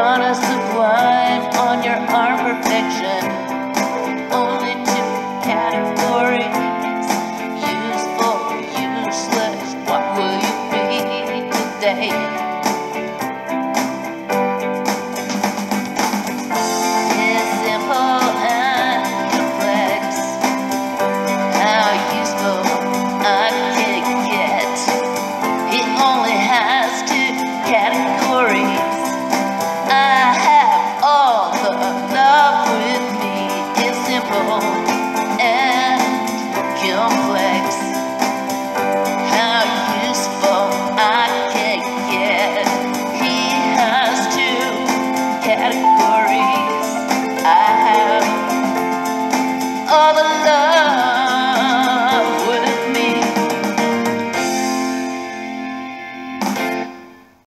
Madonna sublime on your arm perfection. Only two categories, useful, useless. What will you be today? sorry.